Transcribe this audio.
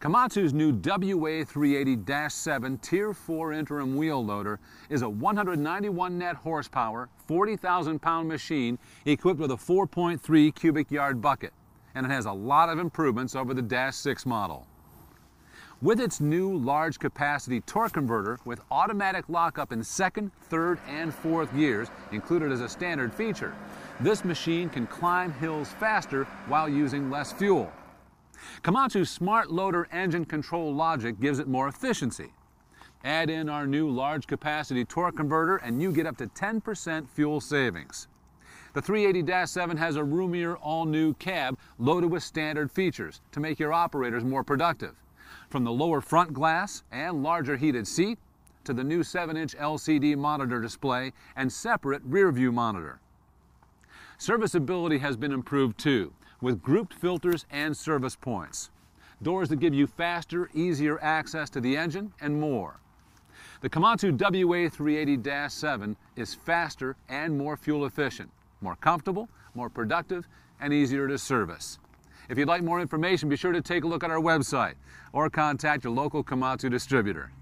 Komatsu's new WA380-7 Tier 4 interim wheel loader is a 191 net horsepower, 40,000 pound machine equipped with a 4.3 cubic yard bucket, and it has a lot of improvements over the Dash 6 model. With its new large capacity torque converter with automatic lockup in second, third, and fourth gears included as a standard feature, this machine can climb hills faster while using less fuel. Komatsu's smart loader engine control logic gives it more efficiency. Add in our new large capacity torque converter and you get up to 10% fuel savings. The 380-7 has a roomier all-new cab loaded with standard features to make your operators more productive. From the lower front glass and larger heated seat to the new 7-inch LCD monitor display and separate rear view monitor. Serviceability has been improved too with grouped filters and service points. Doors that give you faster, easier access to the engine, and more. The Komatsu WA380-7 is faster and more fuel efficient, more comfortable, more productive, and easier to service. If you'd like more information, be sure to take a look at our website or contact your local Komatsu distributor.